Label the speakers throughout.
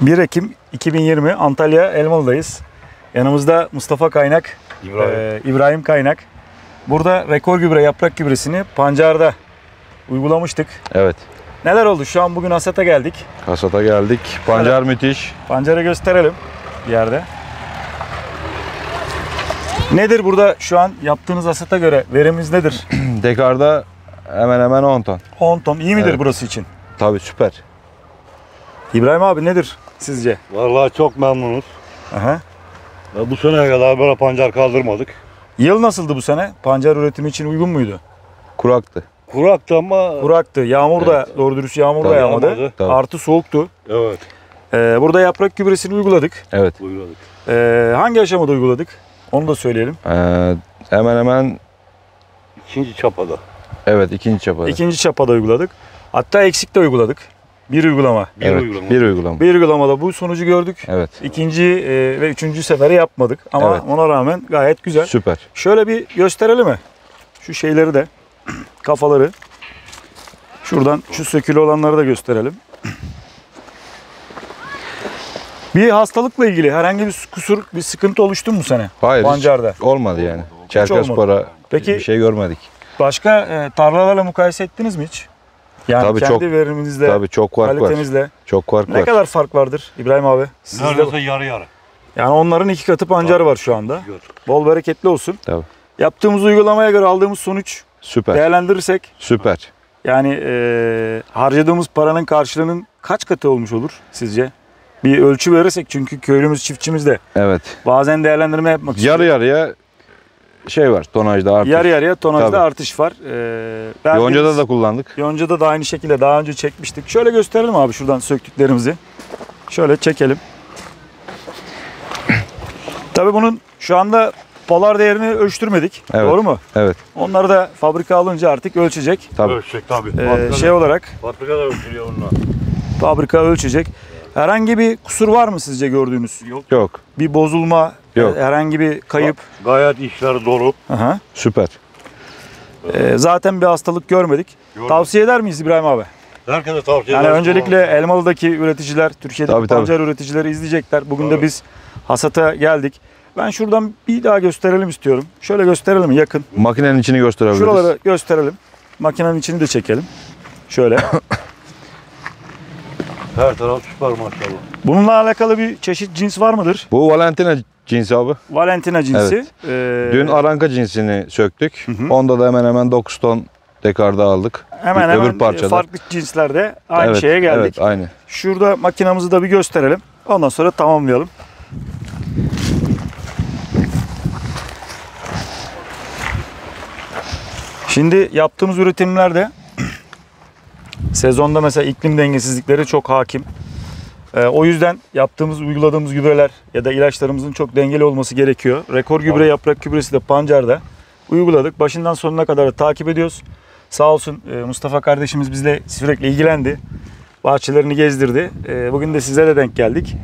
Speaker 1: 1 Ekim 2020 Antalya Elmalı'dayız. Yanımızda Mustafa Kaynak,
Speaker 2: İbrahim.
Speaker 1: e, İbrahim Kaynak. Burada rekor gübre, yaprak gübresini pancarda uygulamıştık.
Speaker 3: Evet.
Speaker 1: Neler oldu? Şu an bugün hasata geldik.
Speaker 3: Hasata geldik. Pancar müthiş.
Speaker 1: Pancara gösterelim bir yerde. Nedir burada şu an yaptığınız hasata göre verimimiz nedir?
Speaker 3: Dekarda hemen hemen 10 ton.
Speaker 1: 10 ton. İyi midir
Speaker 3: Evet.
Speaker 1: burası için?
Speaker 3: Tabii süper.
Speaker 1: İbrahim abi nedir sizce?
Speaker 2: Vallahi çok memnunuz.
Speaker 1: Aha.
Speaker 2: Ya bu seneye kadar böyle pancar kaldırmadık.
Speaker 1: Yıl nasıldı bu sene? Pancar üretimi için uygun muydu?
Speaker 3: Kuraktı.
Speaker 2: Kuraktı ama
Speaker 1: Kuraktı. Yağmur da doğru dürüst yağmur da
Speaker 3: Tabii,
Speaker 1: yağmadı.
Speaker 2: yağmadı.
Speaker 3: Tabii.
Speaker 1: Artı soğuktu.
Speaker 2: evet
Speaker 1: Ee, burada yaprak gübresini uyguladık.
Speaker 3: Evet.
Speaker 2: uyguladık.
Speaker 1: Ee, hangi aşamada uyguladık? Onu da söyleyelim.
Speaker 3: Ee, hemen hemen
Speaker 2: İkinci çapada.
Speaker 3: evet ikinci çapada.
Speaker 1: İkinci çapada uyguladık. Hatta eksik de uyguladık. Bir uygulama.
Speaker 2: Bir
Speaker 3: evet,
Speaker 2: uygulama.
Speaker 3: Bir uygulama.
Speaker 1: Bir uygulamada bu sonucu gördük.
Speaker 3: Evet.
Speaker 1: İkinci e, ve üçüncü seferi yapmadık. Ama
Speaker 3: Evet.
Speaker 1: ona rağmen gayet güzel.
Speaker 3: Süper.
Speaker 1: Şöyle bir gösterelim mi? Şu şeyleri de, kafaları. Şuradan şu sökülü olanları da gösterelim. Bir hastalıkla ilgili herhangi bir kusur, bir sıkıntı oluştu mu sene?
Speaker 3: Hayır.
Speaker 1: Pancarda.
Speaker 3: olmadı yani. Çerkezpora
Speaker 1: Peki-
Speaker 3: bir şey görmedik.
Speaker 1: Başka e, tarlalarla mukayese ettiniz mi hiç? Yani
Speaker 3: Tabii
Speaker 1: kendi
Speaker 3: çok-
Speaker 1: veriminizle,
Speaker 3: Tabii çok fark var.
Speaker 1: kalitenizle.
Speaker 3: Çok fark
Speaker 1: Ne
Speaker 3: var.
Speaker 1: kadar fark vardır İbrahim abi? Sizde
Speaker 2: Neredeyse yarı yarı.
Speaker 1: yani onların iki katı pancar var şu anda.
Speaker 2: Gör.
Speaker 1: Bol bereketli olsun.
Speaker 3: Tabii.
Speaker 1: Yaptığımız uygulamaya göre aldığımız sonuç
Speaker 3: Süper.
Speaker 1: değerlendirirsek
Speaker 3: Süper.
Speaker 1: yani e, harcadığımız paranın karşılığının kaç katı olmuş olur sizce? Bir ölçü verirsek çünkü köylümüz çiftçimiz de
Speaker 3: Evet.
Speaker 1: bazen değerlendirme yapmak istiyor.
Speaker 3: Yarı yarıya şey var. Tonajda artış.
Speaker 1: Yarı yarıya tonajda
Speaker 3: Tabii.
Speaker 1: artış var. Ee, belki
Speaker 3: Yonca'da da kullandık.
Speaker 1: Yonca'da da aynı şekilde daha önce çekmiştik. Şöyle gösterelim abi şuradan söktüklerimizi. Şöyle çekelim. Tabii bunun şu anda polar değerini ölçtürmedik.
Speaker 3: Evet.
Speaker 1: Doğru mu?
Speaker 3: Evet.
Speaker 1: Onları da fabrika alınca artık ölçecek.
Speaker 3: Tabii.
Speaker 2: Ölçecek tabii.
Speaker 1: Ee,
Speaker 2: Fabrikada-
Speaker 1: şey olarak
Speaker 2: Fabrikada ölçülüyor onlar.
Speaker 1: fabrika ölçecek. Herhangi bir kusur var mı sizce gördüğünüz?
Speaker 2: Yok.
Speaker 3: Yok.
Speaker 1: Bir bozulma,
Speaker 3: Yok.
Speaker 1: e, herhangi bir kayıp.
Speaker 2: Gayet işler dolu.
Speaker 1: Aha.
Speaker 3: Süper.
Speaker 1: Ee, zaten bir hastalık görmedik.
Speaker 2: Gördüm.
Speaker 1: Tavsiye eder miyiz İbrahim abi?
Speaker 2: Herkese tavsiye
Speaker 1: Yani öncelikle Elmalı'daki üreticiler, Türkiye'deki
Speaker 3: Tabii, tabii.
Speaker 1: pancar üreticileri izleyecekler. Bugün de
Speaker 2: Tabii.
Speaker 1: biz hasata geldik. Ben şuradan bir daha gösterelim istiyorum. Şöyle gösterelim yakın.
Speaker 3: Makinenin içini gösterebiliriz.
Speaker 1: Şuraları gösterelim. Makinenin içini de çekelim. Şöyle.
Speaker 2: Her taraf süper maşallah.
Speaker 1: Bununla alakalı bir çeşit cins var mıdır?
Speaker 3: Bu Valentina cinsi abi.
Speaker 1: Valentina cinsi.
Speaker 3: Evet.
Speaker 1: Ee,
Speaker 3: Dün aranka cinsini söktük.
Speaker 1: hı.
Speaker 3: Onda da hemen hemen 9 ton dekarda aldık.
Speaker 1: hemen
Speaker 3: öbür
Speaker 1: hemen
Speaker 3: parçada.
Speaker 1: farklı cinslerde aynı
Speaker 3: evet,
Speaker 1: şeye geldik.
Speaker 3: Evet aynı.
Speaker 1: Şurada makinamızı da bir gösterelim. Ondan sonra tamamlayalım. Şimdi yaptığımız üretimlerde sezonda mesela iklim dengesizlikleri çok hakim. Ee, o yüzden yaptığımız, uyguladığımız gübreler ya da ilaçlarımızın çok dengeli olması gerekiyor. Rekor gübre, yaprak gübresi de pancarda uyguladık. Başından sonuna kadar da takip ediyoruz. Sağ olsun e, Mustafa kardeşimiz bizle sürekli ilgilendi. Bahçelerini gezdirdi. E, Bugün de size de denk geldik.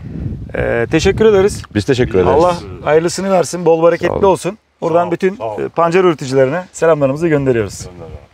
Speaker 1: E, Teşekkür ederiz.
Speaker 3: Biz teşekkür ederiz.
Speaker 1: Allah hayırlısını versin, bol bereketli olsun. Buradan bütün pancar üreticilerine selamlarımızı gönderiyoruz.
Speaker 2: Gönder abi.